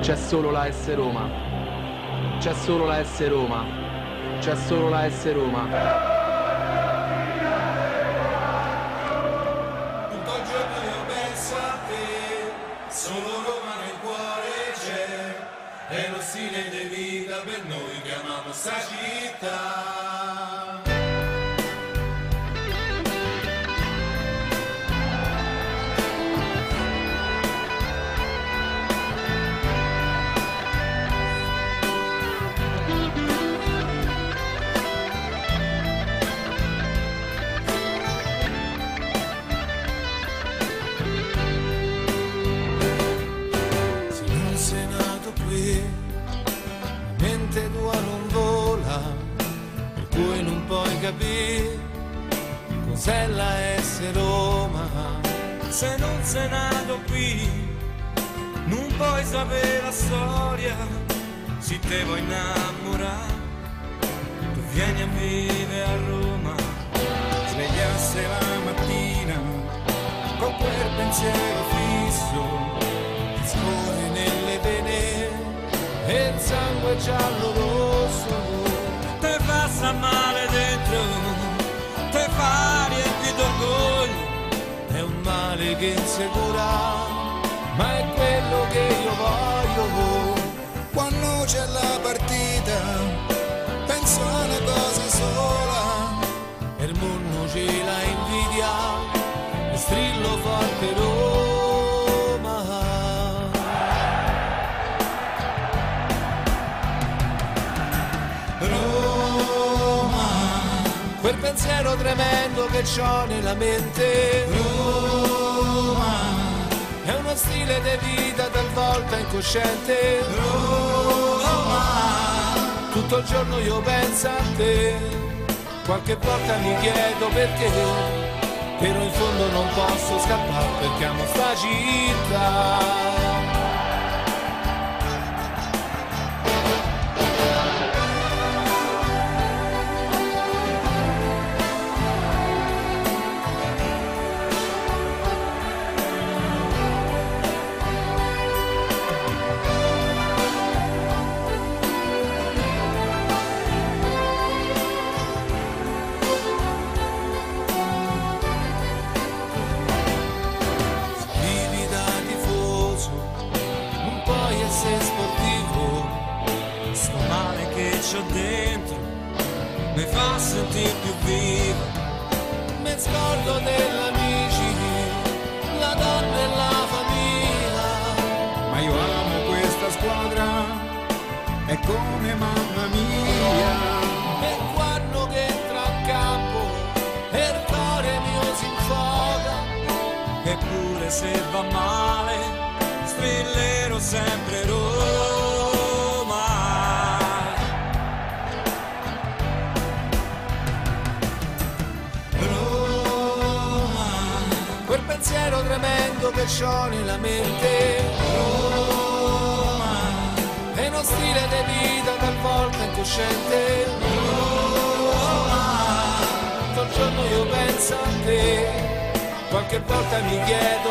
C'è solo la S Roma. C'è solo la S Roma. C'è solo la S Roma. Giorno io penso a te, solo Roma nel cuore c'è, è lo stile di vita per noi che amiamo sta città. Capire cos'è la S Roma. Se non sei nato qui, non puoi sapere la storia, se te vuoi innamorare, tu vieni a vivere a Roma, svegliarsi la mattina con quel pensiero fisso, Ti scorre nelle vene e il sangue giallo rosso. te fa sta che insicura, ma è quello che io voglio. Quando c'è la partita, penso a una cosa sola. E il mondo ce la invidia, e strillo forte Roma. Roma, quel pensiero tremendo che ho nella mente. Roma, stile di vita talvolta incosciente. Roma, tutto il giorno io penso a te. Qualche volta mi chiedo perché, però in fondo non posso scappare perché amo sta città. C'ho dentro, mi fa sentire più vivo. Mi scordo dell'amici, la donna e la famiglia. ma io amo questa squadra, è come mamma mia. E quando che entra a campo, il cuore mio si infoca. Eppure se va male, strillerò sempre Roma. Pensiero tremendo che ho nella mente. Roma, è uno stile di vita talvolta incosciente. Roma, tutto giorno io penso a te. Qualche volta mi chiedo